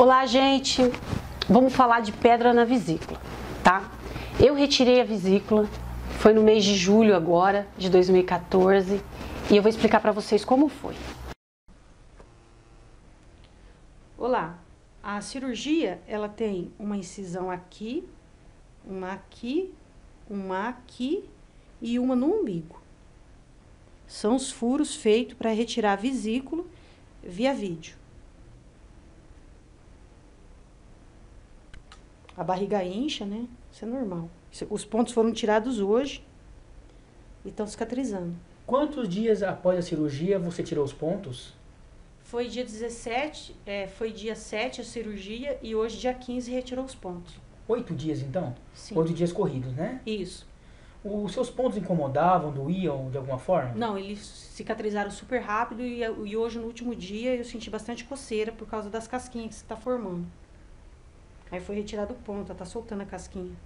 Olá, gente! Vamos falar de pedra na vesícula, tá? Eu retirei a vesícula, foi no mês de julho agora, de 2014, e eu vou explicar para vocês como foi. Olá, a cirurgia, ela tem uma incisão aqui, uma aqui, uma aqui e uma no umbigo. São os furos feitos para retirar a vesícula via vídeo. A barriga incha, né? Isso é normal. Os pontos foram tirados hoje e estão cicatrizando. Quantos dias após a cirurgia você tirou os pontos? Foi dia 17, é, foi dia 7 a cirurgia e hoje, dia 15, retirou os pontos. Oito dias então? Sim. Oito dias corridos, né? Isso. Os seus pontos incomodavam, doíam de alguma forma? Não, eles cicatrizaram super rápido e, e hoje, no último dia, eu senti bastante coceira por causa das casquinhas que você está formando. Aí foi retirado o ponto, ela tá soltando a casquinha.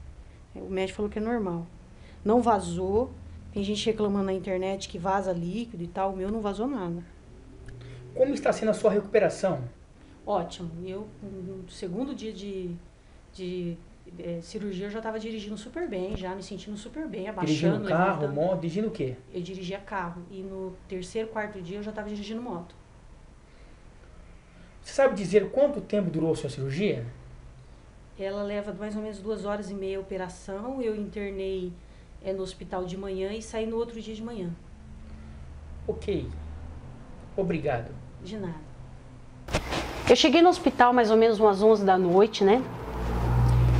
O médico falou que é normal. Não vazou. Tem gente reclamando na internet que vaza líquido e tal. O meu não vazou nada. Como está sendo a sua recuperação? Ótimo. Eu, no segundo dia de, de é, cirurgia, eu já estava dirigindo super bem, já me sentindo super bem, abaixando. Dirigindo carro, moto, dirigindo o quê? Eu dirigia carro. E no terceiro, quarto dia, eu já estava dirigindo moto. Você sabe dizer quanto tempo durou a sua cirurgia? Ela leva mais ou menos duas horas e meia a operação. Eu internei é, no hospital de manhã e saí no outro dia de manhã. Ok. Obrigado. De nada. Eu cheguei no hospital mais ou menos umas 11 da noite, né?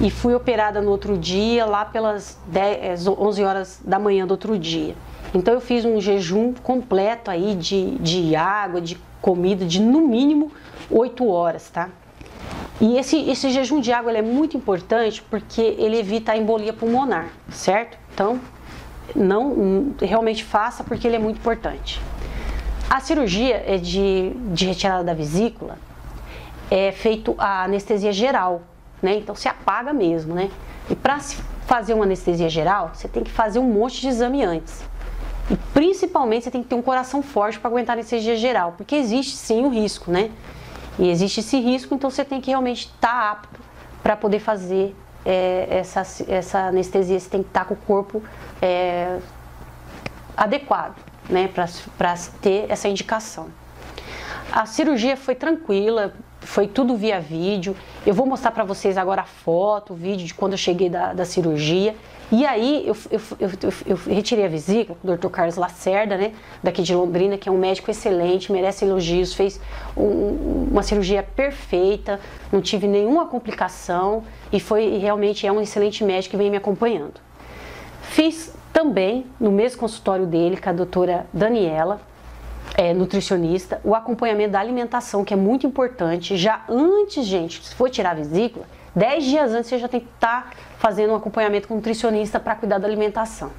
E fui operada no outro dia, lá pelas 10, 11 é, horas da manhã do outro dia. Então eu fiz um jejum completo aí de, de água, de comida, de no mínimo 8 horas, tá? E esse, esse jejum de água é muito importante porque ele evita a embolia pulmonar, certo? Então, não realmente faça porque ele é muito importante. A cirurgia é de, de retirada da vesícula é feito a anestesia geral, né? Então se apaga mesmo, né? E para fazer uma anestesia geral, você tem que fazer um monte de exame antes. E principalmente você tem que ter um coração forte para aguentar a anestesia geral, porque existe sim o risco, né? E existe esse risco, então você tem que realmente estar tá apto para poder fazer é, essa, essa anestesia. Você tem que estar tá com o corpo é, adequado, né, para ter essa indicação. A cirurgia foi tranquila, foi tudo via vídeo. Eu vou mostrar para vocês agora a foto, o vídeo de quando eu cheguei da, da cirurgia. E aí eu, eu, eu, eu, retirei a com o Dr. Carlos Lacerda, né, daqui de Londrina, que é um médico excelente, merece elogios, fez um, uma cirurgia perfeita, não tive nenhuma complicação e foi realmente é um excelente médico que vem me acompanhando. Fiz também no mesmo consultório dele com a doutora Daniela, é, nutricionista, o acompanhamento da alimentação, que é muito importante. Já antes, gente, se for tirar a vesícula, 10 dias antes você já tem que estar tá fazendo um acompanhamento com nutricionista para cuidar da alimentação.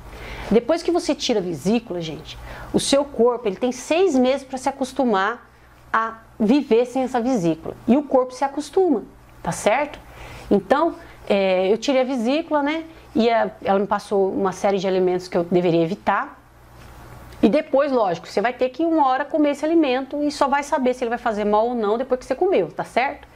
Depois que você tira a vesícula, gente, o seu corpo ele tem seis meses para se acostumar a viver sem essa vesícula. E o corpo se acostuma, tá certo? Então, é, eu tirei a vesícula, né? E a, ela me passou uma série de alimentos que eu deveria evitar. E depois, lógico, você vai ter que uma hora comer esse alimento e só vai saber se ele vai fazer mal ou não depois que você comeu, tá certo?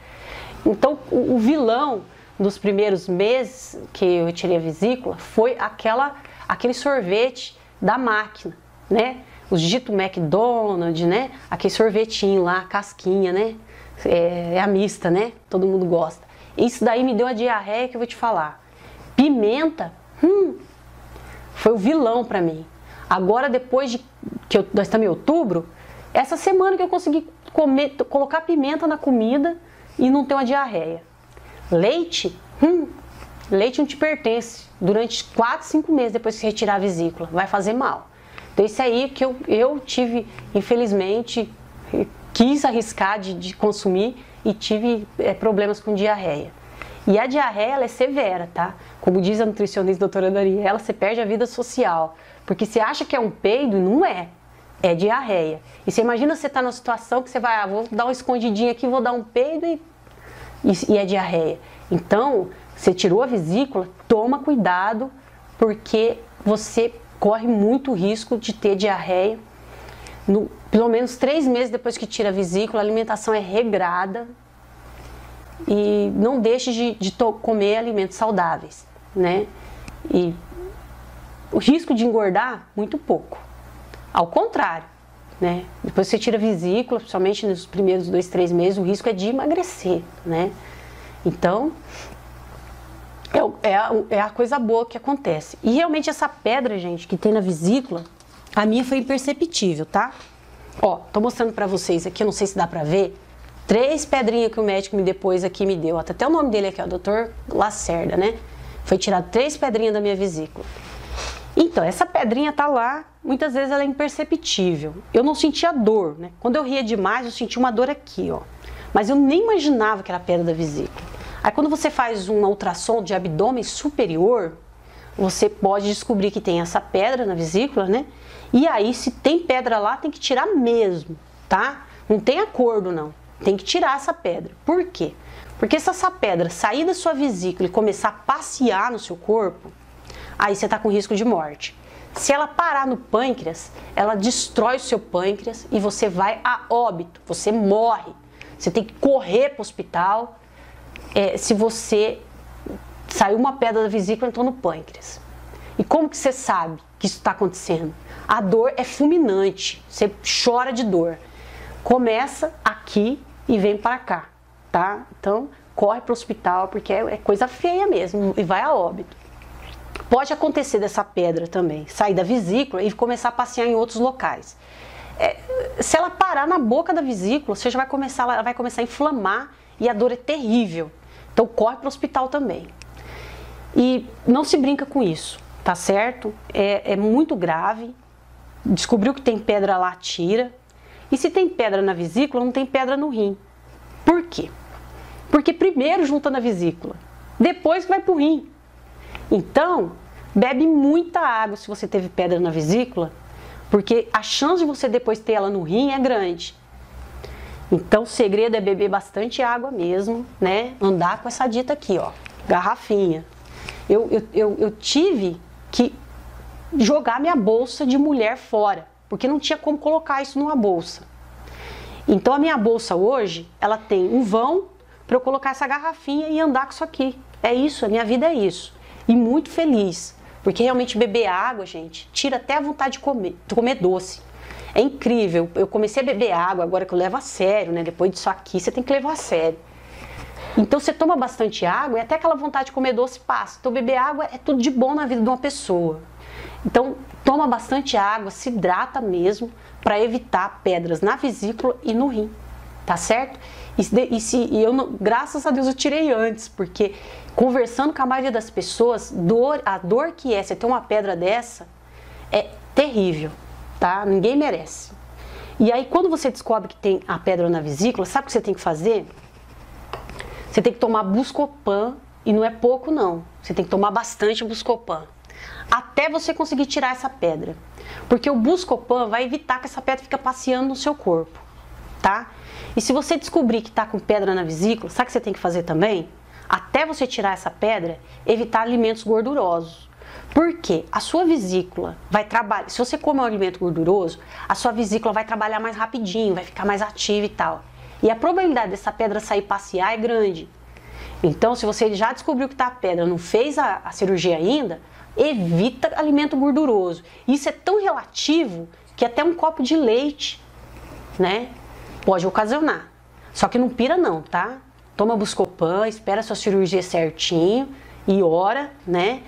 Então, o, vilão dos primeiros meses que eu tirei a vesícula foi aquela, aquele sorvete da máquina, né? Os dito McDonald's, né? Aquele sorvetinho lá, casquinha, né? É, é, a mista, né? Todo mundo gosta. Isso daí me deu a diarreia que eu vou te falar. Pimenta, hum, foi o vilão para mim. Agora, depois de que eu, nós estamos em outubro, essa semana que eu consegui comer, colocar pimenta na comida e não ter uma diarreia. Leite? Hum, leite não te pertence. Durante 4, 5 meses depois que retirar a vesícula, vai fazer mal. Então, isso aí que eu, eu tive, infelizmente, quis arriscar de, de consumir e tive é, problemas com diarreia. E a diarreia ela é severa, tá? Como diz a nutricionista doutora Daniela, você perde a vida social. Porque você acha que é um peido e não é. É diarreia. E você imagina você tá numa situação que você vai, ah, vou dar um escondidinho aqui, vou dar um peido e e, é diarreia. Então, você tirou a vesícula, toma cuidado, porque você corre muito risco de ter diarreia. No, pelo menos três meses depois que tira a vesícula, a alimentação é regrada. E não deixe de, de comer alimentos saudáveis, né? E o risco de engordar, muito pouco. Ao contrário, né? Depois você tira a vesícula, principalmente nos primeiros dois, três meses, o risco é de emagrecer, né? Então, é, é, a, é a coisa boa que acontece. E realmente essa pedra, gente, que tem na vesícula, a minha foi imperceptível, tá? Ó, tô mostrando pra vocês aqui, não sei se dá pra ver, três pedrinhas que o médico me depois aqui me deu. Até o nome dele aqui, ó, Dr. Lacerda, né? Foi tirado três pedrinhas da minha vesícula. Então, essa pedrinha tá lá, muitas vezes ela é imperceptível. Eu não sentia dor, né? Quando eu ria demais, eu sentia uma dor aqui, ó. Mas eu nem imaginava que era pedra da vesícula. Aí quando você faz um ultrassom de abdômen superior, você pode descobrir que tem essa pedra na vesícula, né? E aí, se tem pedra lá, tem que tirar mesmo, tá? Não tem acordo, não. Tem que tirar essa pedra. Por quê? Porque se essa pedra sair da sua vesícula e começar a passear no seu corpo, aí você está com risco de morte. Se ela parar no pâncreas, ela destrói o seu pâncreas e você vai a óbito, você morre. Você tem que correr para o hospital é, se você saiu uma pedra da vesícula e entrou no pâncreas. E como que você sabe que isso está acontecendo? A dor é fulminante, você chora de dor. Começa aqui e vem para cá, tá? Então, corre para o hospital porque é, é coisa feia mesmo e vai a óbito. Pode acontecer dessa pedra também, sair da vesícula e começar a passear em outros locais. É, se ela parar na boca da vesícula, você já vai começar, ela vai começar a inflamar e a dor é terrível. Então corre para o hospital também. E não se brinca com isso, tá certo? É, é muito grave. Descobriu que tem pedra lá, tira. E se tem pedra na vesícula, não tem pedra no rim. Por quê? Porque primeiro junta na vesícula, depois vai para o rim. Então, bebe muita água se você teve pedra na vesícula, porque a chance de você depois ter ela no rim é grande. Então, o segredo é beber bastante água mesmo, né? Andar com essa dita aqui, ó, garrafinha. Eu, eu, eu, eu tive que jogar minha bolsa de mulher fora, porque não tinha como colocar isso numa bolsa. Então, a minha bolsa hoje, ela tem um vão para eu colocar essa garrafinha e andar com isso aqui. É isso, a minha vida é isso. E muito feliz, porque realmente beber água, gente, tira até a vontade de comer, de comer doce. É incrível. Eu comecei a beber água agora que eu levo a sério, né? Depois disso aqui, você tem que levar a sério. Então você toma bastante água e até aquela vontade de comer doce passa. Então beber água é tudo de bom na vida de uma pessoa. Então toma bastante água, se hidrata mesmo para evitar pedras na vesícula e no rim, tá certo? E, e, se, e eu, graças a Deus, eu tirei antes, porque conversando com a maioria das pessoas, dor, a dor que é você ter uma pedra dessa é terrível tá? Ninguém merece. E aí, quando você descobre que tem a pedra na vesícula, sabe o que você tem que fazer? Você tem que tomar Buscopan, e não é pouco não. Você tem que tomar bastante Buscopan. Até você conseguir tirar essa pedra. Porque o Buscopan vai evitar que essa pedra fique passeando no seu corpo, tá? E se você descobrir que está com pedra na vesícula, sabe o que você tem que fazer também? Até você tirar essa pedra, evitar alimentos gordurosos. Porque a sua vesícula vai trabalhar. Se você come um alimento gorduroso, a sua vesícula vai trabalhar mais rapidinho, vai ficar mais ativa e tal. E a probabilidade dessa pedra sair passear é grande. Então, se você já descobriu que está a pedra, não fez a, a cirurgia ainda, evita alimento gorduroso. Isso é tão relativo que até um copo de leite, né, pode ocasionar. Só que não pira não, tá? Toma Buscopan, espera sua cirurgia certinho e ora, né?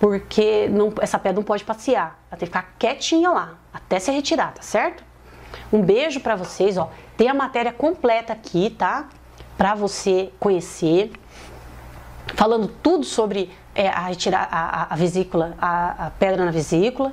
porque não, essa pedra não pode passear, ela tem que ficar quietinha lá, até ser retirada, tá certo? Um beijo para vocês, ó. Tem a matéria completa aqui, tá? Para você conhecer, falando tudo sobre é, a retirar a, a, vesícula, a, a, pedra na vesícula.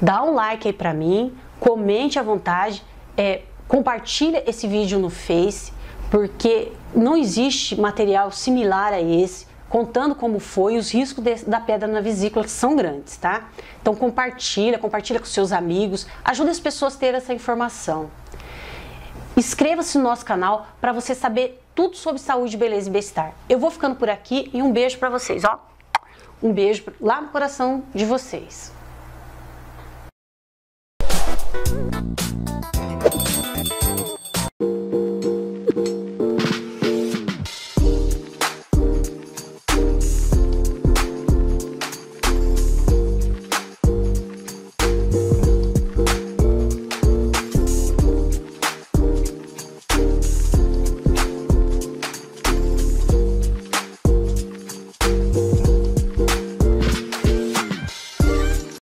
Dá um like aí para mim, comente à vontade, é, compartilha esse vídeo no Face, porque não existe material similar a esse contando como foi os riscos de, da pedra na vesícula que são grandes, tá? Então compartilha, compartilha com seus amigos, ajuda as pessoas a ter essa informação. Inscreva-se no nosso canal para você saber tudo sobre saúde, beleza e bem-estar. Eu vou ficando por aqui e um beijo para vocês, ó. Um beijo lá no coração de vocês.